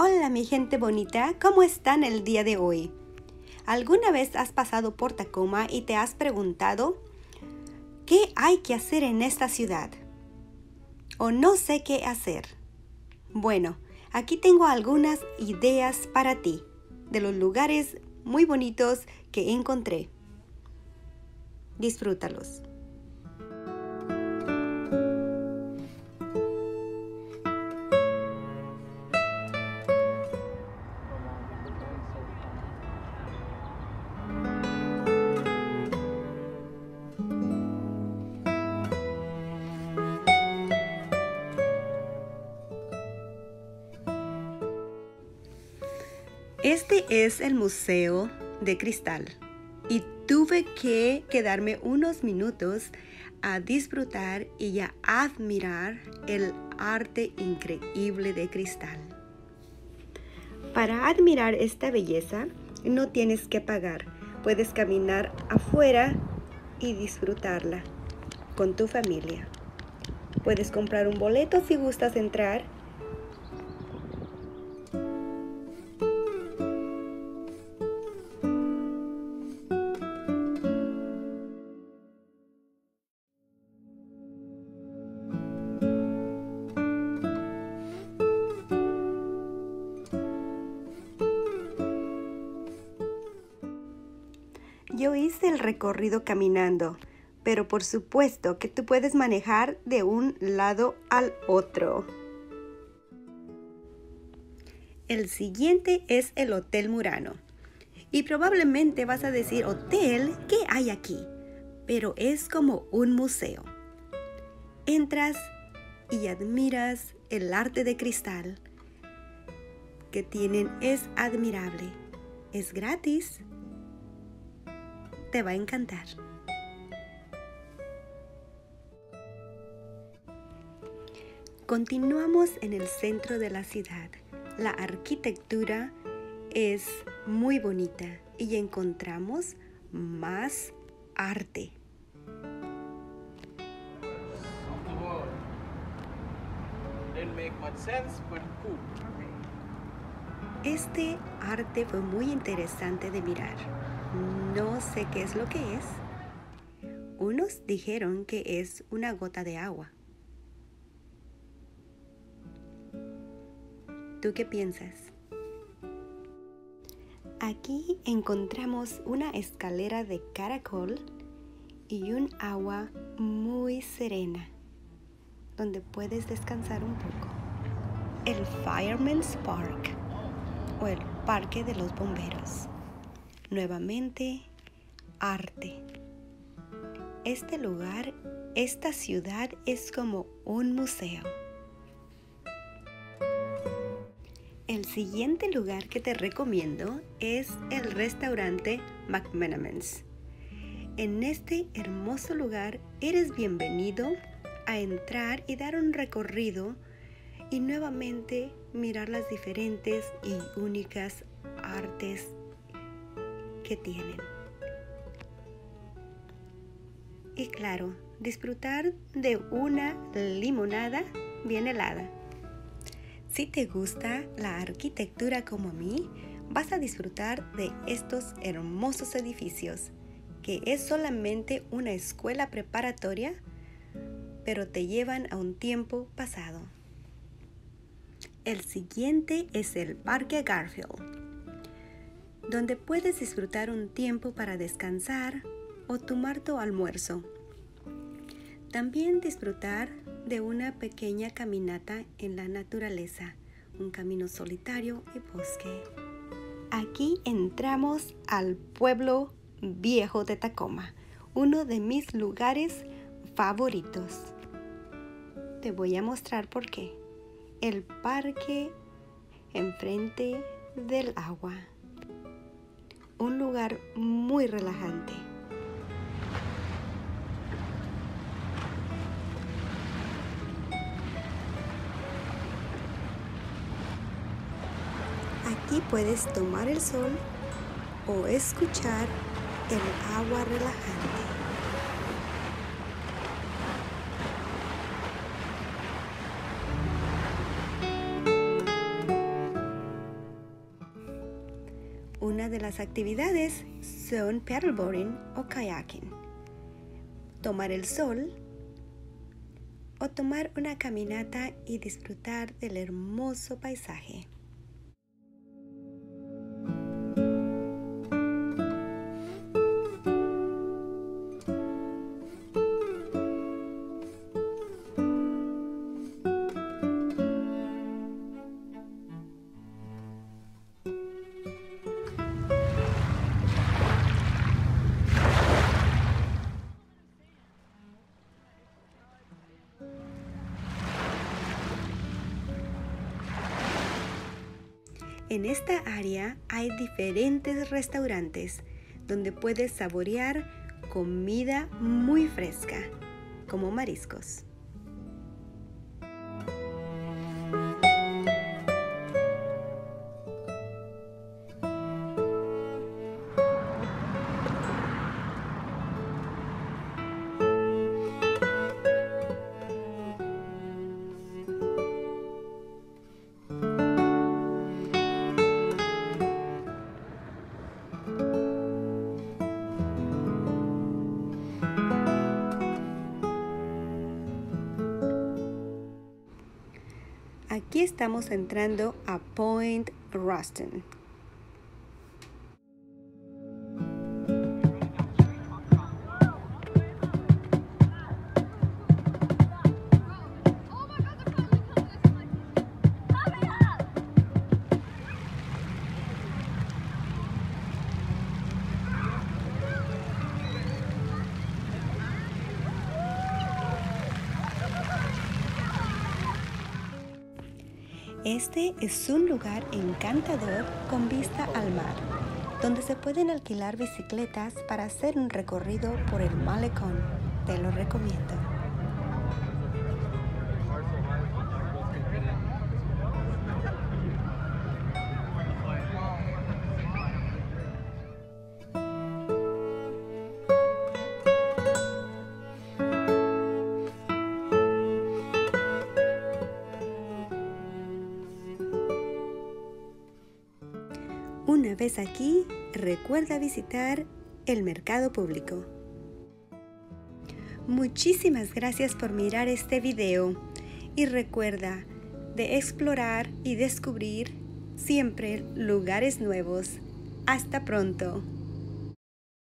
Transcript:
Hola mi gente bonita, ¿cómo están el día de hoy? ¿Alguna vez has pasado por Tacoma y te has preguntado qué hay que hacer en esta ciudad? O no sé qué hacer. Bueno, aquí tengo algunas ideas para ti de los lugares muy bonitos que encontré. Disfrútalos. Este es el Museo de Cristal y tuve que quedarme unos minutos a disfrutar y a admirar el arte increíble de cristal. Para admirar esta belleza no tienes que pagar, puedes caminar afuera y disfrutarla con tu familia. Puedes comprar un boleto si gustas entrar Yo hice el recorrido caminando, pero por supuesto que tú puedes manejar de un lado al otro. El siguiente es el Hotel Murano. Y probablemente vas a decir, hotel, ¿qué hay aquí? Pero es como un museo. Entras y admiras el arte de cristal que tienen. Es admirable. Es gratis te va a encantar. Continuamos en el centro de la ciudad. La arquitectura es muy bonita y encontramos más arte. Este arte fue muy interesante de mirar. No sé qué es lo que es. Unos dijeron que es una gota de agua. ¿Tú qué piensas? Aquí encontramos una escalera de caracol y un agua muy serena donde puedes descansar un poco. El Fireman's Park o el Parque de los Bomberos. Nuevamente, arte. Este lugar, esta ciudad es como un museo. El siguiente lugar que te recomiendo es el restaurante McMenamins. En este hermoso lugar eres bienvenido a entrar y dar un recorrido y nuevamente mirar las diferentes y únicas artes tienen. Y claro, disfrutar de una limonada bien helada. Si te gusta la arquitectura como a mí, vas a disfrutar de estos hermosos edificios, que es solamente una escuela preparatoria, pero te llevan a un tiempo pasado. El siguiente es el Parque Garfield donde puedes disfrutar un tiempo para descansar o tomar tu almuerzo. También disfrutar de una pequeña caminata en la naturaleza, un camino solitario y bosque. Aquí entramos al pueblo viejo de Tacoma, uno de mis lugares favoritos. Te voy a mostrar por qué. El parque enfrente del agua un lugar muy relajante. Aquí puedes tomar el sol o escuchar el agua relajante. Una de las actividades son paddleboarding o kayaking, tomar el sol o tomar una caminata y disfrutar del hermoso paisaje. En esta área hay diferentes restaurantes donde puedes saborear comida muy fresca, como mariscos. Aquí estamos entrando a Point Ruston. Este es un lugar encantador con vista al mar, donde se pueden alquilar bicicletas para hacer un recorrido por el malecón. Te lo recomiendo. Vez aquí, recuerda visitar el mercado público. Muchísimas gracias por mirar este video y recuerda de explorar y descubrir siempre lugares nuevos. Hasta pronto.